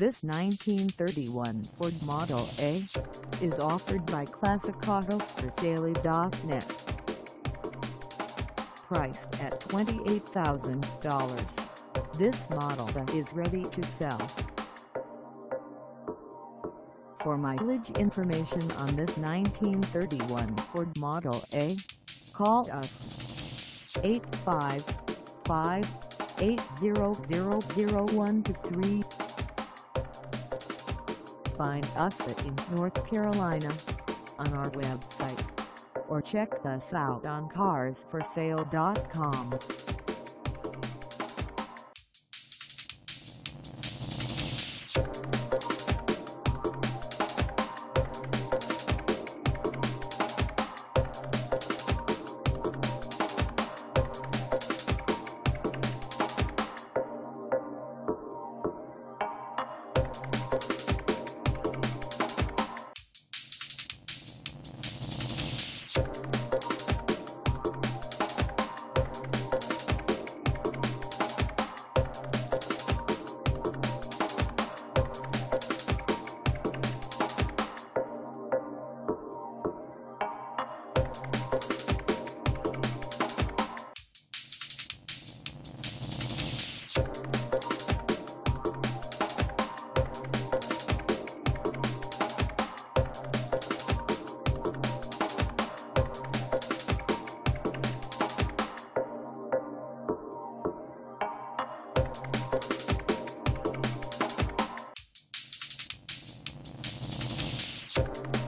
This 1931 Ford Model A is offered by Classic Autos for ClassicAutosForSale.net. Priced at $28,000, this model is ready to sell. For mileage information on this 1931 Ford Model A, call us 855-800-0123. Find us in North Carolina on our website or check us out on carsforsale.com. you